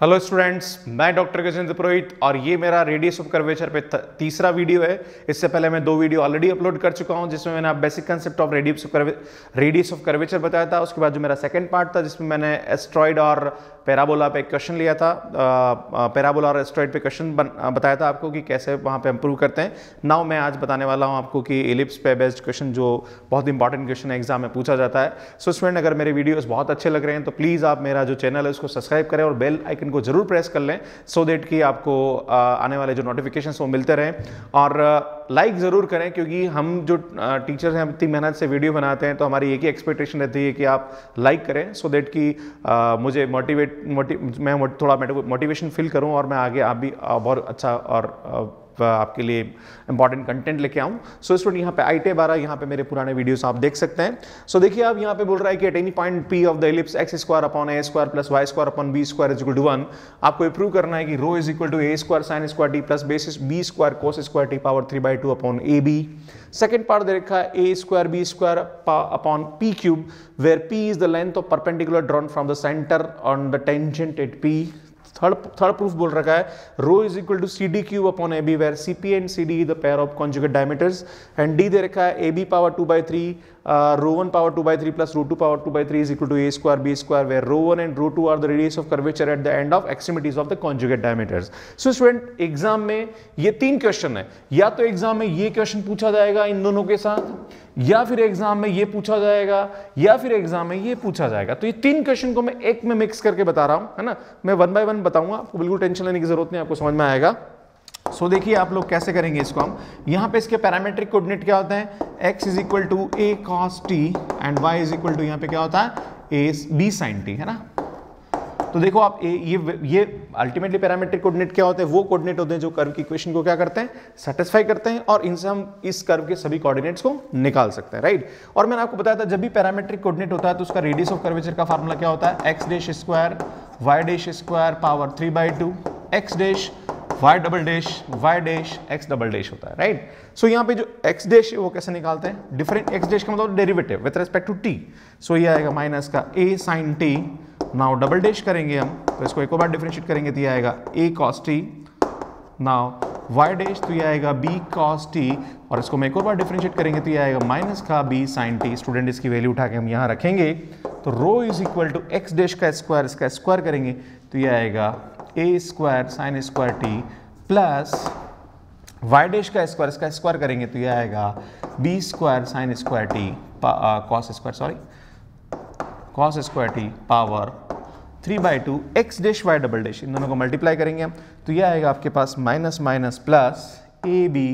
Hello students मैं doctor Gajendra Purohit और ये मेरा रेडियस ऑफ़ कर्वेचर पे तीसरा वीडियो है। इससे पहले मैं दो वीडियो ऑलरेडी अपलोड कर चुका हूँ जिसमें मैंने आप basic concept of radius of radius of curvature बताया था। उसके बाद जो मेरा सेकंड पार्ट था जिसमें मैंने एस्ट्रॉइड और पैराबोला पे क्वेश्चन लिया था। पैराबोला और एस्ट्रॉइड पे क्वेश्चन बताया था आपको कि कैसे वहाँ पे इम्प्रूव करते हैं। नाउ मैं आज बताने वाला हूँ आपको कि एलिप्स पे बेस्ड क्वेश्चन जो बहुत इंपॉर्टेंट क्वेश्चन एग्ज़ाम में पूछा जाता है। सो so, स्टूडेंट अगर मेरे वीडियोज़ बहुत अच्छे लग रहे हैं तो प्लीज़ आप मेरा जो चैनल है उसको सब्सक्राइब करें और बेल आइकन को ज़रूर प्रेस कर लें सो so देट कि आपको आने वाले जो नोटिफिकेशन वो मिलते रहें। और लाइक ज़रूर करें, क्योंकि हम जो टीचर हैं इतनी मेहनत से वीडियो बनाते हैं तो हमारी एक ही एक्सपेक्टेशन रहती है कि आप लाइक करें सो देट कि मुझे मोटिवेट मोटि मैं थोड़ा मोटिवेशन फील करूँ और मैं आगे आप भी बहुत अच्छा और आपके लिए इंपॉर्टेंट कंटेंट लेके आऊँ। सो स्टूडेंट यहाँ पे आई टे बारह यहाँ पे मेरे पुराने वीडियोस आप देख सकते हैं। सो so, देखिए आप यहाँ पे बोल रहा है कि at any point P of the ellipse X square upon A square plus Y square upon B square is equal to one आपको ये प्रूव करना है कि rho is equal to A square sine square T plus basis B square cos square T power three by two upon A B second part दे रखा A square B square upon P cube where P is the length of perpendicular drawn from the centre on the tangent at P third third proof बोल रखा है rho is equal to C D Q upon A B where C P and C D the pair of conjugate diameters and D दे रखा है A B power two by three rho one power two by three plus rho two power two by three is equal to A square B square where rho one and rho two are the radius of curvature at the end of extremities of the conjugate diameters so student exam में ये तीन question है. या तो exam में ये question पूछा जाएगा इन दोनों के साथ, या फिर एग्ज़ाम में ये पूछा जाएगा, या फिर एग्ज़ाम में ये पूछा जाएगा. तो ये तीन क्वेश्चन को मैं एक में मिक्स करके बता रहा हूँ, है ना? मैं वन बाय वन बताऊँगा आपको बिल्कुल टेंशन लेने की ज़रूरत नहीं आपको समझ में आएगा। सो so, देखिए आप लोग कैसे करेंगे इसको हम। यहाँ पे इसके पैरामेट्रिक कोऑर्डिनेट क्या होता है? X is equal to A cos T and y is equal to यहाँ पे क्या होता है? ए बी साइन टी है ना? तो देखो आप ए, ये ये अल्टीमेटली पैरामेट्रिक कोऑर्डिनेट क्या होते हैं? वो कोऑर्डिनेट होते हैं जो कर्व की इक्वेशन को क्या करते हैं? सेटिस्फाई करते हैं और इनसे हम इस कर्व के सभी कोऑर्डिनेट्स को निकाल सकते हैं राइट और मैंने आपको बताया था जब भी पैरामेट्रिक कोऑर्डिनेट होता है तो उसका रेडियस ऑफ़ कर्वेचर का फार्मूला क्या होता है? X dash square Y dash square power three by two X dash Y double dash Y dash X double dash होता है राइट सो यहाँ पे जो एक्स डैश है, वो कैसे निकालते हैं? डिफरेंट एक्स डैश का मतलब derivative with respect to T so ये आएगा माइनस का A sine T now double dash करेंगे हम तो इसको एक बार डिफरेंशिएट करेंगे तो ये आएगा A cos T now Y dash तो ये आएगा बी कॉस टी और इसको मैं एक बार डिफरेंशिएट करेंगे तो ये आएगा माइनस का बी साइन टी स्टूडेंट इसकी वैल्यू उठा के हम यहाँ रखेंगे। तो rho is equal to X dash का स्क्वायर इसका स्क्वायर करेंगे तो ये आएगा A square sine square T plus Y dash का स्क्वायर इसका स्क्वायर करेंगे तो ये आएगा B square sine square T cos square sorry cos square T power three by two X dash Y double dash इन दोनों को मल्टीप्लाई करेंगे हम तो ये आएगा आपके पास minus minus plus A B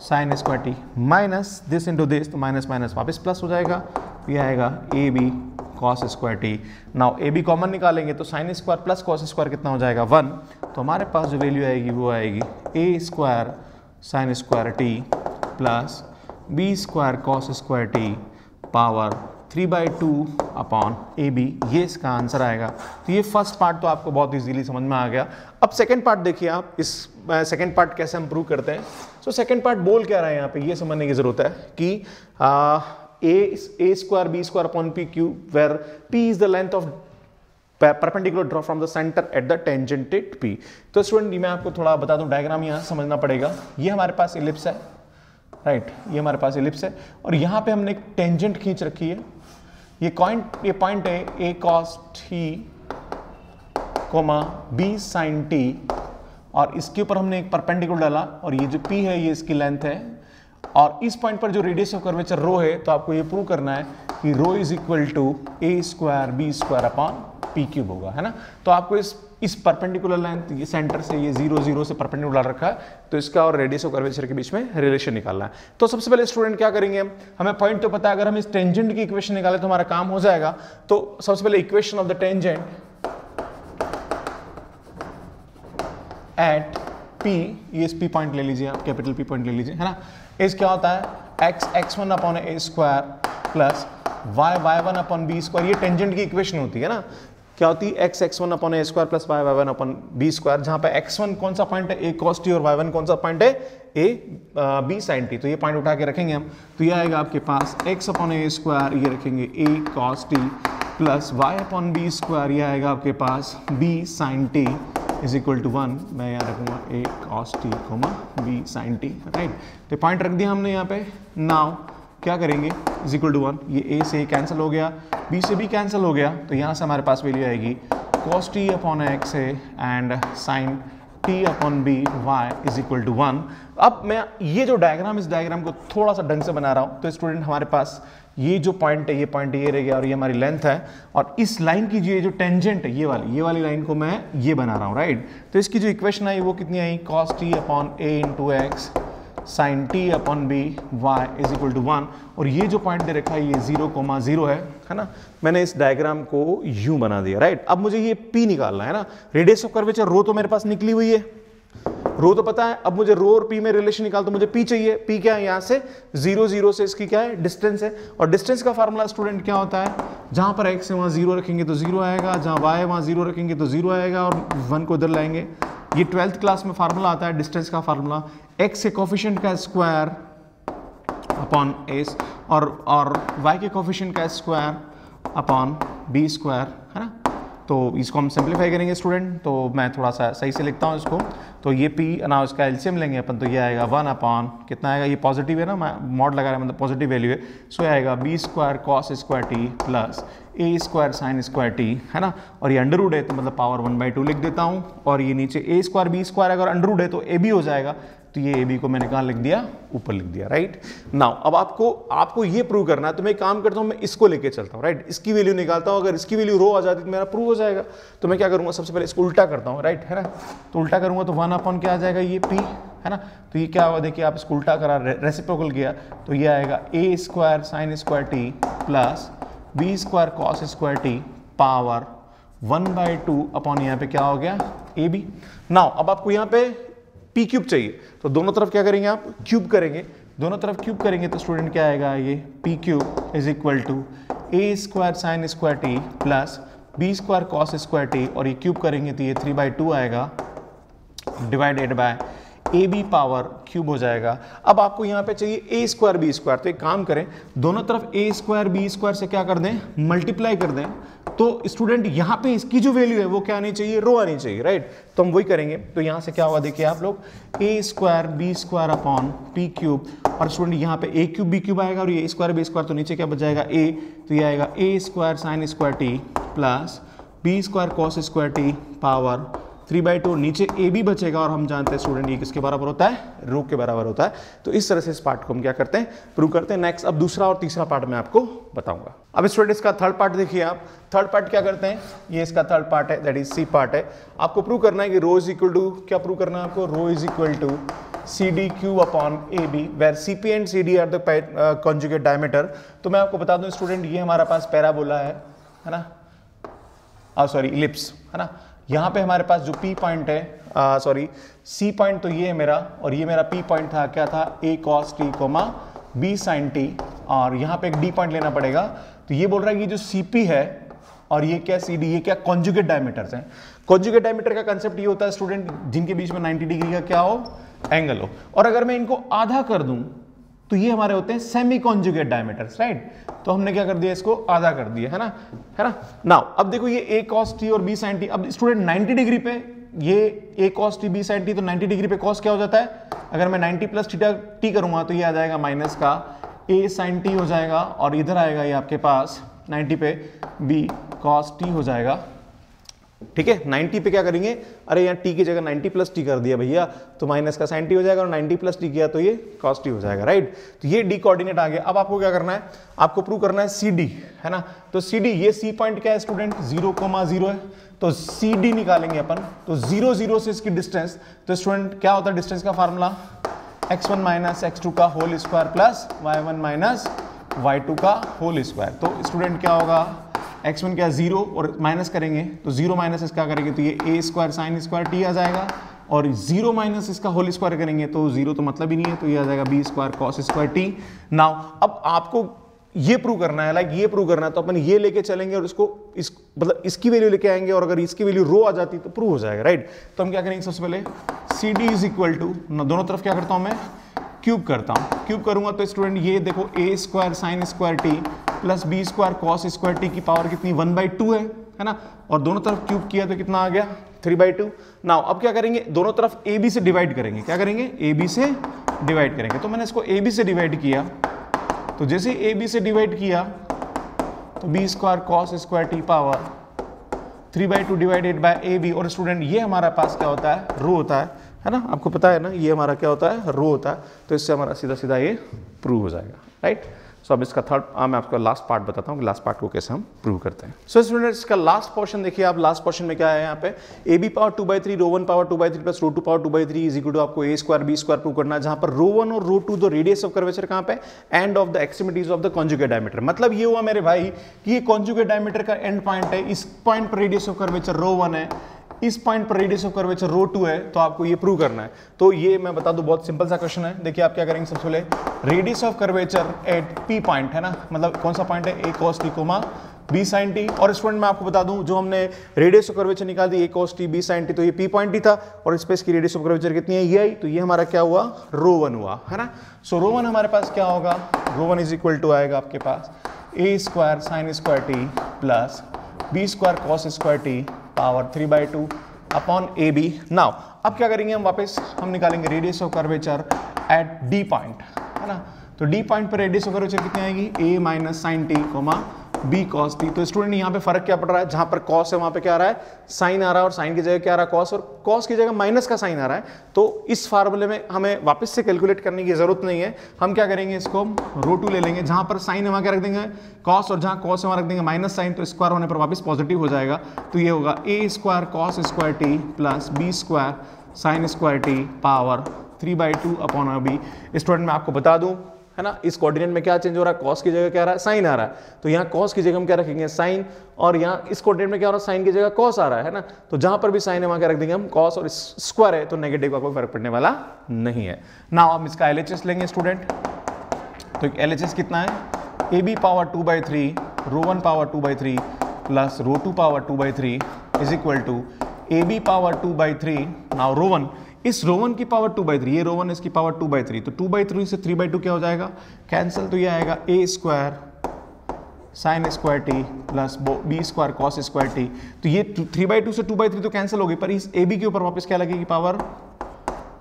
sine square T minus this into this तो minus minus वापस प्लस हो जाएगा। ये आएगा A B cos square T now A B common निकालेंगे तो sine square plus cos square कितना हो जाएगा? वन तो हमारे पास जो वैल्यू आएगी, वो आएगी A square sine square T plus B square cos square T power three by two upon A B ये इसका आंसर आएगा। तो ये फ़र्स्ट पार्ट तो आपको बहुत इजीली समझ में आ गया। अब सेकंड पार्ट देखिए आप, इस सेकंड पार्ट कैसे हम प्रूव करते हैं? सो सेकंड पार्ट बोल क्या रहा है यहाँ पे? ये समझने की ज़रूरत है कि a a square b square upon p q where p is the length of perpendicular draw from the center at the tangent at p. तो स्टूडेंट मैं आपको थोड़ा बता दूँ डायग्राम यहाँ समझना पड़ेगा। ये हमारे पास इलिप्स है राइट right, ये हमारे पास इलिप्स है। और यहाँ पे हमने एक टेंजेंट खींच रखी है। ये पॉइंट ये पॉइंट है A cos T comma B sine T और इसके ऊपर हमने एक परपेंडिकुलर डाला और ये जो पी है ये इसकी लेंथ है। और इस पॉइंट पर जो रेडियस ऑफ़ कर्वेचर रो है तो आपको ये प्रूव करना है कि rho is equal to A square B square upon P cube होगा, है ना? तो आपको इस इस परपेंडिकुलर लाइन ये सेंटर से ये ज़ीरो ज़ीरो से परपेंडिकुलर रखा है तो इसका और रेडियस ऑफ़ कर्वेचर के बीच में रिलेशन निकालना है। तो सबसे पहले स्टूडेंट क्या करेंगे हमें? पॉइंट तो पता है, अगर हम इस टेंजेंट की इक्वेशन निकाले तो हमारा काम हो जाएगा। तो सबसे पहले equation of the tangent at P ये पी पॉइंट ले लीजिए आप कैपिटल पी पॉइंट ले लीजिए, है ना? इस क्या होता है? X X one upon A square plus Y Y one upon B square ये टेंजेंट की इक्वेशन होती है ना? क्या होती है? X X one upon A square plus Y Y one upon B square जहाँ पे एक्स वन कौन सा पॉइंट है? ए कॉस टी और वाई वन कौन सा पॉइंट है? ए बी साइन टी तो ये पॉइंट उठा के रखेंगे हम। तो ये आएगा आपके पास एक्स अपॉन ए स्क्वायर ये रखेंगे A cos T plus Y upon B square ये आएगा आपके पास B sine T is equal to one मैं यहाँ रखूँगा A cos T comma B sine T right तो पॉइंट रख दिया हमने यहाँ पे। नाउ क्या करेंगे? इज़ इक्वल टू वन ये ए से कैंसिल हो गया। बी से भी कैंसिल हो गया। तो यहाँ से हमारे पास वैल्यू आएगी। Cos T upon X and sine T upon B Y is equal to one अब मैं ये जो डायग्राम इस डायग्राम को थोड़ा सा ढंग से बना रहा हूँ। तो स्टूडेंट हमारे पास ये जो पॉइंट है, ये पॉइंट ये रह गया और ये हमारी लेंथ है। और इस लाइन की जो ये जो टेंजेंट है, ये वाली ये वाली लाइन को मैं ये बना रहा हूँ राइट तो इसकी जो इक्वेशन आई, वो कितनी आई? Cos T upon A into X sine T upon B Y is equal to one और ये जो पॉइंट दे रखा है, ये ज़ीरो कोमा ज़ीरो है है ना? मैंने इस डायग्राम को यू बना दिया राइट अब मुझे ये पी निकालना है ना? रेडियस ऑफ़ कर्वेचर रो तो मेरे पास निकली हुई है। रो तो पता है, अब मुझे रो और पी में रिलेशन निकाल तो मुझे पी चाहिए। पी क्या है यहाँ से? ज़ीरो ज़ीरो से इसकी क्या है? डिस्टेंस है। और डिस्टेंस का फार्मूला स्टूडेंट क्या होता है? जहाँ पर एक्स है वहाँ ज़ीरो रखेंगे तो ज़ीरो आएगा, जहाँ वाई है वहाँ ज़ीरो रखेंगे तो ज़ीरो आएगा, और वन को इधर लाएँगे। ये ट्वेल्थ क्लास में फार्मूला आता है डिस्टेंस का फार्मूला एक्स के कॉफिशियंट का स्क्वायर अपॉन एस और वाई के कॉफिशियंट का स्क्वायर अपॉन बी स्क्वायर है ना? तो इसको हम सिंप्लीफाई करेंगे स्टूडेंट तो मैं थोड़ा सा सही से लिखता हूँ इसको. तो ये पी ना उसका एल्शियम लेंगे अपन तो ये आएगा वन अपॉन कितना आएगा? ये पॉजिटिव है ना? मैं मॉड लगा रहा है मतलब पॉजिटिव वैल्यू है. सो आएगा B square cos square T plus A square sine square T है ना? और ये अंडर रूड है तो मतलब पावर वन बाई टू लिख देता हूँ. और ये नीचे ए स्क्वायर बी स्क्वायर अगर अंडर रूड है तो ए बी हो जाएगा. तो ये ए बी को मैंने कहा लिख दिया? ऊपर लिख दिया राइट नाउ अब आपको आपको ये प्रूव करना है तो मैं काम करता हूँ, मैं इसको लेके चलता हूँ राइट इसकी वैल्यू निकालता हूँ, अगर इसकी वैल्यू रो आ जाती तो मेरा प्रूव हो जाएगा। तो मैं क्या करूँगा, सबसे पहले इसको उल्टा करता हूँ राइट है ना? तो उल्टा करूँगा तो वन अपॉन क्या आ जाएगा, ये पी है ना? तो ये क्या होगा देखिए, आप इसको उल्टा करा रेसिप्रोकल किया तो ये आएगा A square sine square T plus B square cos square T power one by two upon यहाँ पे क्या हो गया? ए बी नाउ अब आपको यहाँ पे पी क्यूब चाहिए। तो दोनों तरफ़ क्या करेंगे आप? क्यूब करेंगे। दोनों तरफ़ क्यूब करेंगे तो स्टूडेंट क्या आएगा? ये P cube is equal to A square sine square T plus B square cos square T और ये क्यूब करेंगे तो ये थ्री बाई टू आएगा। Divided by A B power cube हो जाएगा। अब आपको यहाँ पे चाहिए ए स्क्वायर बी स्क्वायर तो एक काम करें, दोनों तरफ़ ए स्क्वायर बी स्क्वायर से क्या कर दें? मल्टीप्लाई कर दें। तो स्टूडेंट यहाँ पे इसकी जो वैल्यू है, वो क्या आनी चाहिए? रो आनी चाहिए राइट तो हम वही करेंगे। तो यहाँ से क्या हुआ देखिए आप लोग? A square B square upon P cube और स्टूडेंट यहाँ पे ए क्यूब बी क्यूब आएगा और ये स्क्वायर बी स्क्वायर तो नीचे क्या बच जाएगा? ए तो ये आएगा A square sine square T plus B square cos square T power three by two नीचे ए भी बचेगा और हम जानते हैं स्टूडेंट ये किसके बराबर होता है? रो के बराबर होता है। तो इस तरह से इस पार्ट को हम क्या करते हैं? प्रूव करते हैं। नेक्स्ट अब दूसरा और तीसरा पार्ट मैं आपको बताऊँगा। अब स्टूडेंट इसका थर्ड पार्ट देखिए आप। थर्ड पार्ट क्या करते हैं? ये इसका थर्ड पार्ट है दैट इज़ सी पार्ट है। आपको प्रूव करना है कि रो इज़ इक्वल टू क्या प्रूव करना है आपको? Rho is equal to C D Q upon A B where C P and C D are the conjugate diameter तो मैं आपको बता दूँ स्टूडेंट ये हमारा पास पैराबोला है है ना? सॉरी इलिप्स है ना? यहाँ पे हमारे पास जो P पॉइंट है सॉरी C पॉइंट तो ये है मेरा, और ये मेरा P पॉइंट था, क्या था? A cos t comma B sin t, और यहाँ पे एक D पॉइंट लेना पड़ेगा। तो ये बोल रहा है कि जो CP है, और ये क्या CD ये क्या कॉन्जुगेट डायमीटर्स हैं? कॉन्जुगेट डायमीटर का कंसेप्ट ये होता है स्टूडेंट जिनके बीच में 90 डिग्री का क्या हो? एंगल हो। और अगर मैं इनको आधा कर दूँ तो ये हमारे होते हैं सेमी कॉन्जुगेट डायमीटर्स राइट तो हमने क्या कर दिया इसको? आधा कर दिया, है ना? है ना? नाउ अब देखो ये ए कॉस टी और बी साइन टी अब स्टूडेंट 90 डिग्री पे, ये A cos T B sine T तो 90 डिग्री पे कॉस क्या हो जाता है? अगर मैं 90 प्लस थीटा टी करूँगा तो ये आ जाएगा माइनस का ए साइन टी हो जाएगा और इधर आएगा ये आपके पास 90 पे बी कॉस टी हो जाएगा। ठीक है? 90 पे क्या करेंगे? अरे यहाँ t की जगह 90 प्लस टी कर दिया भैया तो माइनस का साइन टी हो जाएगा और 90 प्लस टी किया तो ये कॉस टी हो जाएगा राइट तो ये डी कोऑर्डिनेट आ गया अब आपको क्या करना है? आपको प्रूव करना है डी है ना? तो डी ये सी पॉइंट क्या है स्टूडेंट ज़ीरो कोमा ज़ीरो है। तो डी निकालेंगे अपन तो ज़ीरो ज़ीरो से इसकी डिस्टेंस तो स्टूडेंट क्या होता है डिस्टेंस का formula X one minus X two का whole square plus Y one minus Y two का होल स्क्वायर तो स्टूडेंट क्या होगा? एक्स वन क्या ज़ीरो और माइनस करेंगे तो ज़ीरो माइनस इसका करेंगे तो ये A square sine square T आ जाएगा और ज़ीरो माइनस इसका होल स्क्वायर करेंगे तो ज़ीरो तो मतलब ही नहीं है तो ये आ जाएगा B square cos square T now अब आपको ये प्रूव करना है लाइक ये प्रूव करना है तो अपन ये लेके चलेंगे और इसको इस मतलब इसकी वैल्यू लेके आएँगे और अगर इसकी वैल्यू रो आ जाती तो प्रूव हो जाएगा राइट तो हम क्या करेंगे सबसे पहले C D is equal to दोनों तरफ़ क्या करता हूँ मैं? क्यूब करता हूँ। क्यूब करूँगा तो स्टूडेंट ये देखो A square sine square T plus B square cos square T की पावर कितनी? वन बाई टू है है ना? और दोनों तरफ़ क्यूब किया तो कितना आ गया? थ्री बाई टू नाउ अब क्या करेंगे? दोनों तरफ़ ए बी से डिवाइड करेंगे। क्या करेंगे? ए बी से डिवाइड करेंगे। तो मैंने इसको ए बी से डिवाइड किया। तो जैसे ए बी से डिवाइड किया तो B square cos square T power three by two divided by A B और स्टूडेंट ये हमारा पास क्या होता है? रो होता है। है ना? आपको पता है ना ये हमारा क्या होता है? रो होता है। तो इससे हमारा सीधा सीधा ये प्रूव हो जाएगा राइट सो so, अब इसका थर्ड मैं आपको लास्ट पार्ट बताता हूँ कि लास्ट पार्ट को कैसे हम प्रूव करते हैं। सो स्टूडेंट्स इसका लास्ट पोर्शन देखिए आप लास्ट पोर्शन में क्या है यहाँ पे? A b power two by three rho one power two by three plus rho two power two by three is to आपको a square b square prove करना है जहाँ पर रो वन और रो टू दो रेडियस ऑफ़ कर्वेचर कहाँ पे? End of the extremities of the conjugate diameter मतलब ये हुआ मेरे भाई कि ये कॉन्जुगेट डायमीटर का एंड पॉइंट है इस पॉइंट पर radius of curvature rho one है। इस पॉइंट पर radius of curvature rho two है तो आपको ये प्रूव करना है। तो ये मैं बता दूँ, बहुत सिंपल सा क्वेश्चन है। देखिए आप क्या करेंगे सबसे पहले radius of curvature at P point है ना? मतलब कौन सा पॉइंट है? A cos t comma b sine t और स्टूडेंट मैं आपको बता दूँ, जो हमने रेडियस ऑफ़ कर्वेचर निकाल दी a cos t b sine t तो ये पी पॉइंट ही था। और स्पेस की रेडियस ऑफ़ कर्वेचर कितनी है? ये आई तो ये हमारा क्या हुआ? रो वन हुआ, है ना? सो रो वन हमारे पास क्या होगा? Rho one is equal to आएगा आपके पास a square sine square t plus b square cos square t power three by two upon a b now अब क्या करेंगे हम वापस? हम निकालेंगे radius of curvature at D point है ना? तो डी पॉइंट पर रेडियस ऑफ़ कर्वेचर कितनी आएगी? A minus sine t comma b cos t तो स्टूडेंट यहाँ पे फ़र्क क्या पड़ रहा है? जहाँ पर कॉस है, वहाँ पे क्या आ रहा है? साइन आ रहा है और साइन की जगह क्या आ रहा है? कॉस और कॉस की जगह माइनस का साइन आ रहा है। तो इस फार्मूले में हमें वापस से कैलकुलेट करने की ज़रूरत नहीं है। हम क्या करेंगे इसको? रो टू ले लेंगे। जहाँ पर साइन वहाँ क्या रख देंगे? कॉस और जहाँ कॉस वहाँ रख देंगे माइनस साइन तो स्क्वायर होने पर वापस पॉजिटिव हो जाएगा। तो ये होगा a square cos square t plus b square sine square t power three by two upon b student मैं आपको बता दूँ है ना? इस कोऑर्डिनेट में क्या चेंज हो रहा है? कॉस की जगह क्या आ रहा है? साइन आ रहा है। तो यहाँ कॉस की जगह हम क्या रखेंगे? साइन और यहाँ इस कोऑर्डिनेट में क्या हो रहा है? साइन की जगह कॉस आ रहा है ना? तो जहाँ पर भी साइन है, वहाँ क्या रख देंगे हम? कॉस और स्क्वायर है तो नेगेटिव का कोई फ़र्क पड़ने वाला नहीं है। ना हम इसका एल लेंगे स्टूडेंट तो एल कितना है? A b power two by three rho one power two by three plus rho two power two by three is equal to a b power two by three now rho one इस rho one की power two by three ये rho one इसकी power two by three तो two by three से three by two क्या हो जाएगा? Cancel तो ये आएगा a square sine square t plus b square cos square t तो ये थ्री बाई टू से टू बाई थ्री तो कैंसिल होगी पर इस ए बी के ऊपर वापस क्या लगेगी power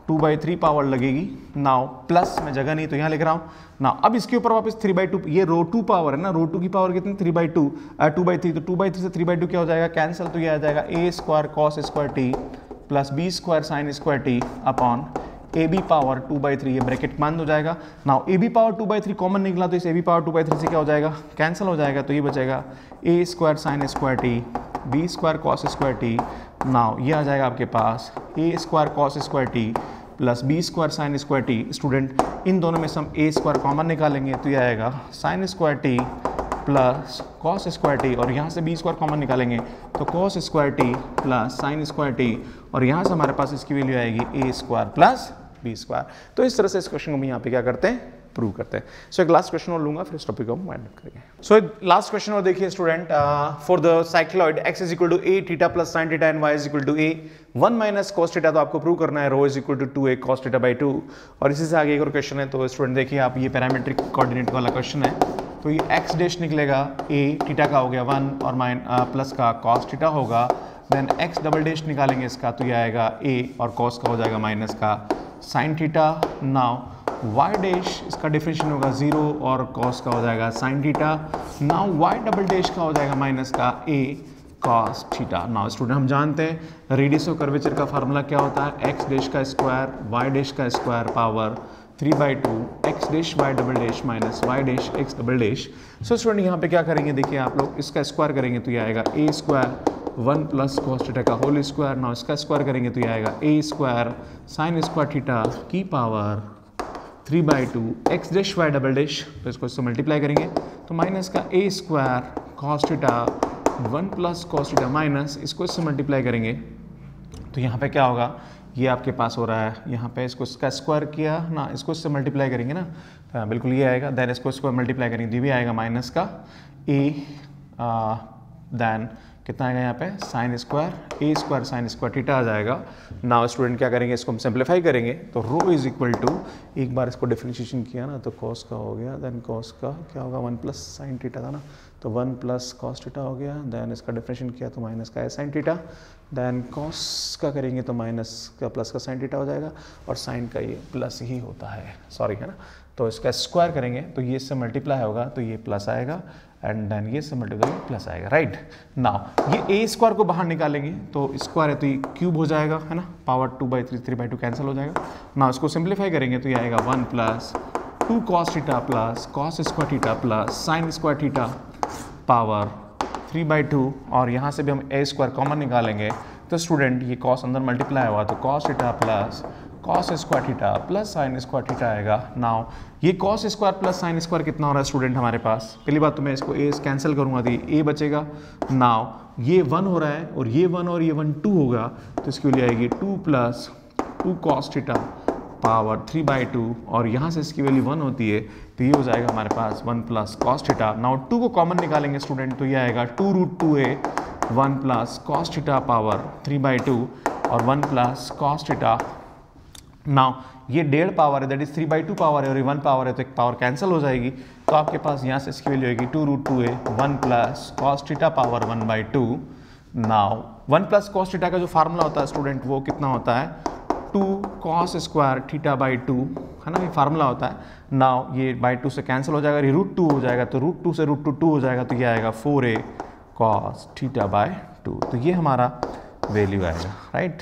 two by three power लगेगी नाउ प्लस मैं जगह नहीं तो यहाँ लिख रहा हूँ। ना अब इसके ऊपर वापस थ्री बाई टू ये रो टू पावर है ना रो टू की पावर कितनी? Three by two two by three तो टू बाई थ्री से थ्री बाई टू क्या हो जाएगा? कैंसिल तो ये आ जाएगा a square cos square t plus b square sine square t upon a b power two by three ये ब्रैकेट बंद हो जाएगा। Now a b power two by three common निकला तो इस a b power two by three से क्या हो जाएगा? कैंसिल हो जाएगा तो ये बचेगा। A square sine square t b square cos square t now ये आ जाएगा आपके पास। A square cos square t plus b square sine square t student इन दोनों में से हम ए स्क्वायर कॉमन निकालेंगे तो ये आएगा। Sine square t plus cos square t और यहाँ से बी स्क्वायर कॉमन निकालेंगे तो cos square t plus sine square t और यहाँ से हमारे पास इसकी वैल्यू आएगी a square plus b square तो इस तरह से इस क्वेश्चन को हम यहाँ पे क्या करते हैं? प्रूव करते हैं. सो so, एक लास्ट क्वेश्चन और लूँगा फिर इस टॉपिक को हम वाइंड करेंगे. सो लास्ट क्वेश्चन और देखिए student for the cycloid x is equal to a theta plus sine theta and y is equal to a one minus cos theta तो आपको प्रूव करना है rho is equal to two a cos theta by two और इसी से आगे एक और क्वेश्चन है तो स्टूडेंट देखिए आप ये पैरामीट्रिक कोऑर्डिनेट वाला क्वेश्चन है. तो ये एक्स डैश निकलेगा ए टीटा का हो गया वन और माइन प्लस का कॉस टीटा होगा। देन एक्स डबल डैश निकालेंगे इसका तो ये आएगा ए और कॉस का हो जाएगा माइनस का sine theta now y dash इसका डिफरेंशियल होगा ज़ीरो और कॉस का हो जाएगा sine theta now y double dash का हो जाएगा माइनस का a cos theta now student हम जानते हैं रेडियस ऑफ़ कर्वेचर का फार्मूला क्या होता है? एक्स डैश का स्क्वायर वाई डैश का square power three by two x dash y double dash minus y dash x double dash so student यहाँ पे क्या करेंगे? देखिए आप लोग इसका स्क्वायर करेंगे तो ये आएगा a square one plus cos theta का होल स्क्वायर ना इसका स्क्वायर करेंगे तो ये आएगा a square sine square theta की power three by two x dash y double dash तो इसको इससे मल्टीप्लाई करेंगे तो माइनस का a square cos theta one plus cos theta minus इसको इससे मल्टीप्लाई करेंगे तो यहाँ पे क्या होगा? ये आपके पास हो रहा है यहाँ पे इसको इसका स्क्वायर किया ना इसको इससे मल्टीप्लाई करेंगे ना तो हाँ, बिल्कुल ये आएगा देन इसको इसको मल्टीप्लाई करेंगे ये भी आएगा माइनस का ए देन कितना आएगा यहाँ पे? Sine square a square sine square theta आ जाएगा। नाउ स्टूडेंट क्या करेंगे? इसको हम सिंप्लीफाई करेंगे। तो रो इज़ इक्वल टू एक बार इसको डिफ्रेंशिएशन किया ना तो कॉस का हो गया देन कॉस का क्या होगा? वन प्लस साइन टीटा था ना। तो वन प्लस कॉस टीटा हो गया देन इसका डिफ्रेंशिएशन किया तो माइनस का है साइन टीटा देन कॉस का करेंगे तो माइनस का प्लस का साइन टीटा हो जाएगा, और साइन का ये प्लस ही होता है। सॉरी है ना? तो इसका स्क्वायर करेंगे तो ये इससे मल्टीप्लाई होगा तो ये प्लस आएगा। एंड देन ये से मल्टीप्लाई प्लस आएगा। राइट नाउ ये ए स्क्वायर को बाहर निकालेंगे तो स्क्वायर है तो ये क्यूब हो जाएगा, है ना? Power two by three three by two cancel हो जाएगा। ना इसको सिंप्लीफाई करेंगे तो ये आएगा one plus two cos theta plus cos square theta plus sine square theta power three by two और यहाँ से भी हम ए स्क्वायर कॉमन निकालेंगे। तो स्टूडेंट ये कॉस अंदर मल्टीप्लाई हुआ तो cos theta plus cos square theta plus sine square theta आएगा। नाउ ये cos square plus sine square कितना हो रहा है स्टूडेंट हमारे पास? पहली बात तो मैं इसको ए कैंसिल करूँगा तो ए बचेगा। नाउ ये वन हो रहा है और ये वन और ये वन टू होगा तो इसकी वैल्यू आएगी two plus two cos theta power three by two और यहाँ से इसकी वैल्यू वन होती है तो ये हो जाएगा हमारे पास one plus cos theta now two को कॉमन निकालेंगे स्टूडेंट तो ये आएगा two root two a one plus cos theta power three by two और one plus cos theta now ये डेढ़ पावर है that is three by two power है और ये वन पावर है तो एक पावर कैंसिल हो जाएगी। तो आपके पास यहाँ से इसकी वैल्यू आएगी two root two a one plus cos theta power one by two now one plus cos theta का जो फार्मूला होता है स्टूडेंट वो कितना होता है? Two cos square theta by two है ना, ये फार्मूला होता है। नाउ ये बाई टू से कैंसिल हो जाएगा ये रूट टू हो जाएगा तो रूट टू से रूट टू टू हो जाएगा तो ये आएगा four a cos theta by two तो ये हमारा वैल्यू आएगा राइट?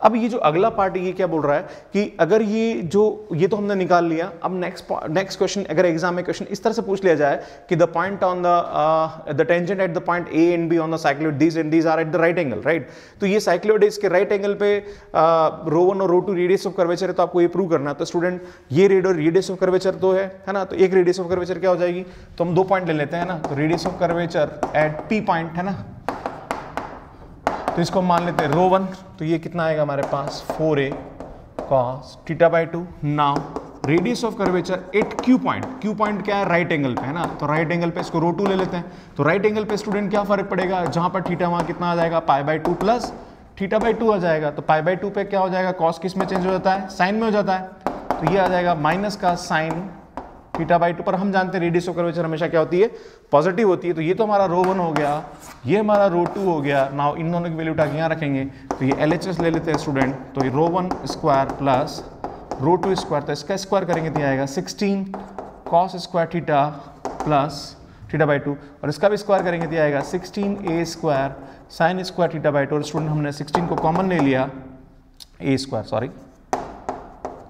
अब ये जो अगला पार्ट ये क्या बोल रहा है कि अगर ये जो, ये तो हमने निकाल लिया। अब नेक्स्ट नेक्स्ट क्वेश्चन अगर एग्ज़ाम में क्वेश्चन इस तरह से पूछ लिया जाए कि the point on the the tangent at the point A and B on the cycloid these and these are at the right angle right तो ये साइक्लोइड इसके राइट एंगल पे रो वन और rho two radius of curvature है तो आपको ये prove करना है। तो स्टूडेंट ये रेडियस ऑफ़ कर्वेचर तो है है ना? तो एक रेडियस ऑफ़ कर्वेचर क्या हो जाएगी? तो हम दो पॉइंट ले लेते हैं ना? तो radius of curvature at P point है ना? तो इसको मान लेते हैं रो वन तो ये कितना आएगा हमारे पास? Four a cos theta by two. Now, radius of curvature at Q point. Q point क्या है? राइट एंगल पे, है ना? तो राइट एंगल पे इसको रो टू ले लेते हैं। तो राइट एंगल पे स्टूडेंट क्या फ़र्क पड़ेगा? जहाँ पर थीटा वहाँ कितना आ जाएगा? Pi by two plus theta by two आ जाएगा। तो पाई बाई टू पे क्या हो जाएगा? कॉस किसमें चेंज हो जाता है? साइन में हो जाता है। तो ये आ जाएगा माइनस का साइन थीटा बाई टू पर हम जानते हैं रेडियस ऑफ़ कर्वेचर हमेशा क्या होती है? पॉजिटिव होती है। तो ये तो हमारा रो वन हो गया। ये हमारा रो टू हो गया। नाउ इन दोनों की वैल्यू उठा के यहाँ रखेंगे। तो ये एलएचएस ले लेते हैं स्टूडेंट तो ये rho one square plus rho two square तो इसका स्क्वायर करेंगे तो आएगा sixteen cos square theta plus theta by two और इसका भी स्क्वायर करेंगे तो आएगा sixteen a square sine square theta by two और स्टूडेंट हमने सिक्सटीन को कॉमन ले लिया ए स्क्वायर सॉरी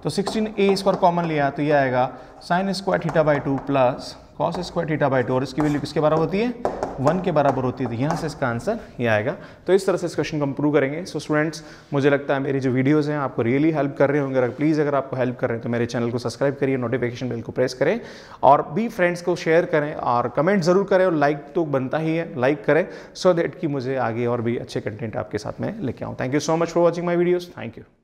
तो 16 ए स्क्वायर कॉमन लिया तो ये आएगा sine square theta by two plus cos square theta by two और इसकी वैल्यू किसके बराबर होती है? वन के बराबर होती है। तो यहाँ से इसका आंसर ये आएगा। तो इस तरह से इस क्वेश्चन को हम प्रूव करेंगे। सो so, स्टूडेंट्स मुझे लगता है मेरी जो वीडियोज़ हैं आपको रियली हेल्प कर रहे होंगे। अगर प्लीज़ अगर आपको हेल्प कर रहे हैं तो मेरे चैनल को सब्सक्राइब करिए नोटिफिकेशन बिल को प्रेस करें और भी फ्रेंड्स को शेयर करें और कमेंट ज़रूर करें और लाइक तो बनता ही है लाइक करें सो so दैट कि मुझे आगे और भी अच्छे कंटेंट आपके साथ में लेके आऊँ। Thank you so much for watching my videos thank you